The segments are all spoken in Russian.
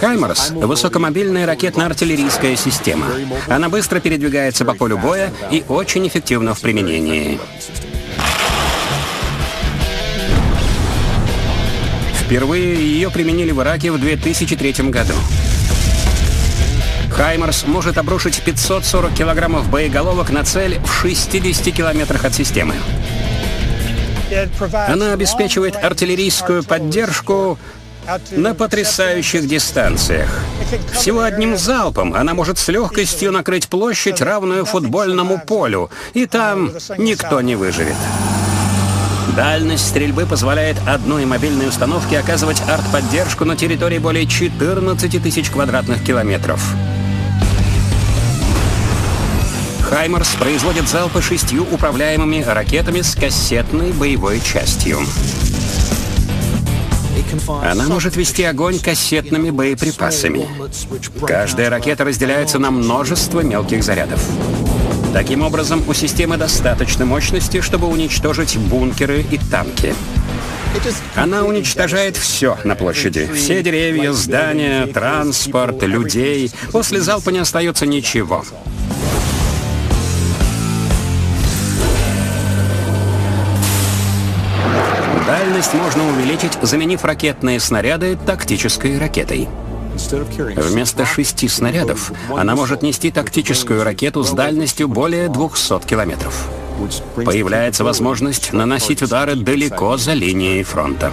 «Хаймарс» — высокомобильная ракетно-артиллерийская система. Она быстро передвигается по полю боя и очень эффективна в применении. Впервые ее применили в Ираке в 2003 году. «Хаймарс» может обрушить 540 килограммов боеголовок на цель в 60 километрах от системы. Она обеспечивает артиллерийскую поддержку на потрясающих дистанциях. Всего одним залпом она может с легкостью накрыть площадь, равную футбольному полю, и там никто не выживет. Дальность стрельбы позволяет одной мобильной установке оказывать артподдержку на территории более 14 тысяч квадратных километров. «Хаймарс» производит залпы шестью управляемыми ракетами с кассетной боевой частью. Она может вести огонь кассетными боеприпасами. Каждая ракета разделяется на множество мелких зарядов. Таким образом, у системы достаточно мощности, чтобы уничтожить бункеры и танки. Она уничтожает все на площади. Все деревья, здания, транспорт, людей. После залпа не остается ничего. Дальность можно увеличить, заменив ракетные снаряды тактической ракетой. Вместо шести снарядов она может нести тактическую ракету с дальностью более 200 километров. Появляется возможность наносить удары далеко за линией фронта.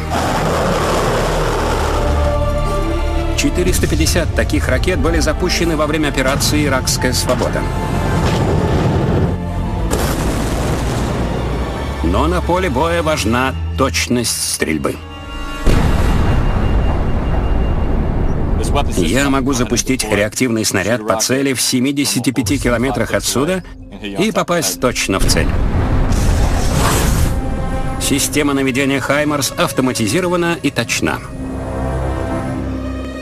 450 таких ракет были запущены во время операции «Иракская свобода». Но на поле боя важна точность стрельбы. Я могу запустить реактивный снаряд по цели в 75 километрах отсюда и попасть точно в цель. Система наведения «Хаймарс» автоматизирована и точна.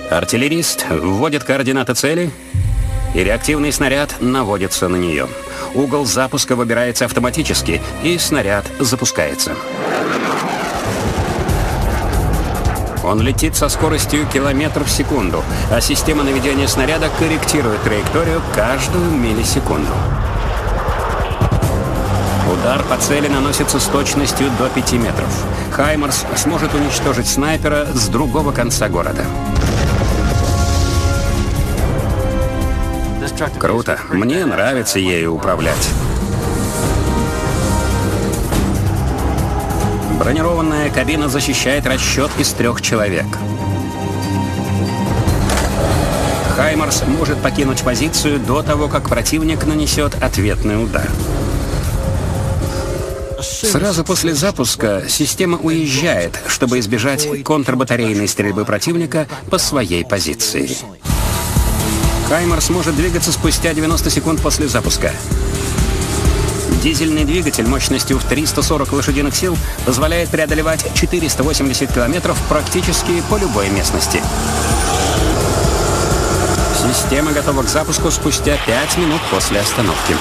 Артиллерист вводит координаты цели, и реактивный снаряд наводится на нее. Угол запуска выбирается автоматически, и снаряд запускается. Он летит со скоростью километр в секунду, а система наведения снаряда корректирует траекторию каждую миллисекунду. Удар по цели наносится с точностью до 5 метров. Хаймарс сможет уничтожить снайпера с другого конца города. Круто. Мне нравится ею управлять. Бронированная кабина защищает расчет из трех человек. Хаймарс может покинуть позицию до того, как противник нанесет ответный удар. Сразу после запуска система уезжает, чтобы избежать контрбатарейной стрельбы противника по своей позиции. Хаймарс может двигаться спустя 90 секунд после запуска. Дизельный двигатель мощностью в 340 лошадиных сил позволяет преодолевать 480 километров практически по любой местности. Система готова к запуску спустя 5 минут после остановки.